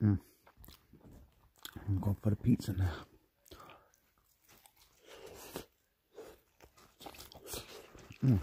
I'm going for the pizza now. Mm.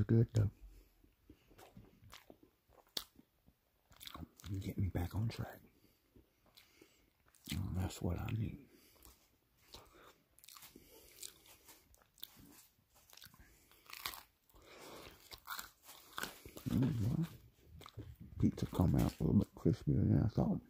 God's good though. Get me back on track. That's what I need. Pizza come out a little bit crispier than I thought.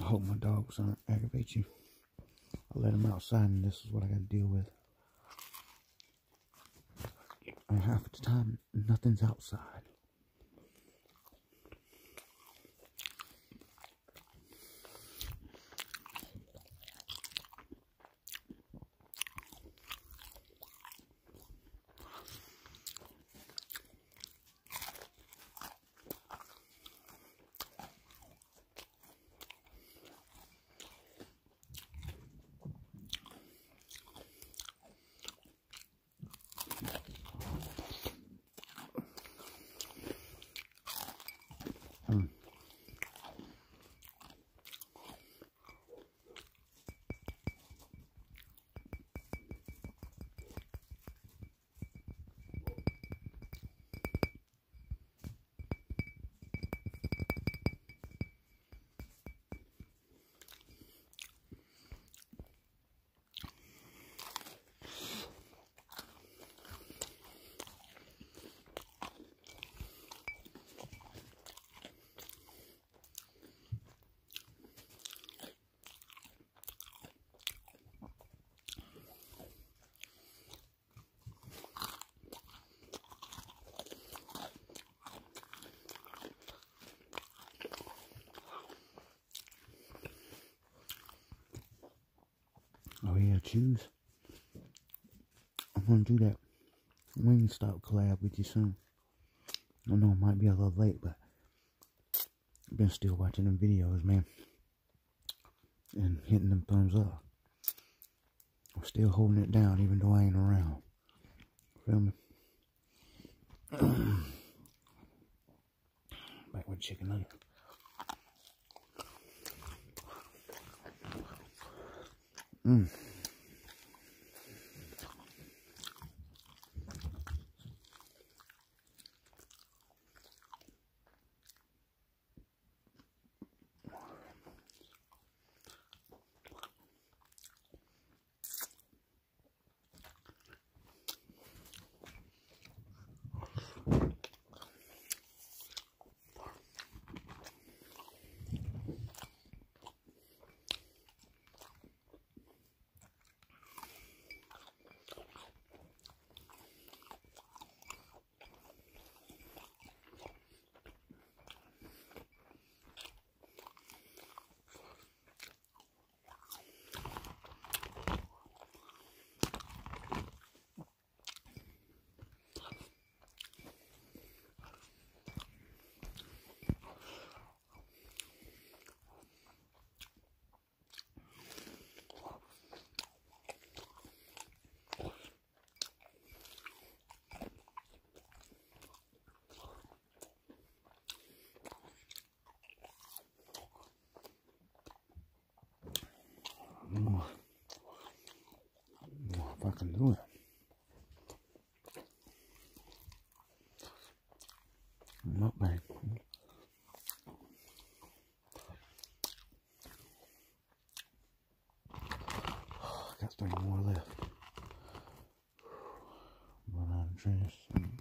I hope my dogs aren't aggravate you. I let them outside, and this is what I got to deal with. And half the time, nothing's outside. Oh choose. I'm gonna do that Wingstop collab with you soon. I know it might be a little late, but I've been still watching them videos, man. And hitting them thumbs up. I'm still holding it down even though I ain't around. Feel me? Back with chicken nugget. Mm. If I can do it. Not bad. Got three more left. Run out of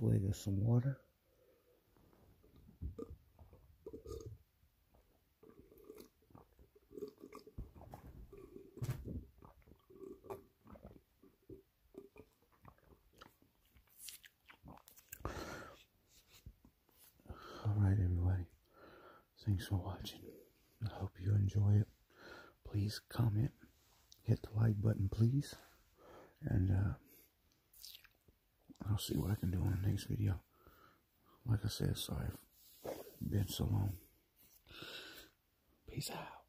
Swig of some water. All right, everybody. Thanks for watching. I hope you enjoy it. Please comment, hit the like button, please, and uh, I'll see what I can do in the next video. Like I said, sorry, been so long. Peace out.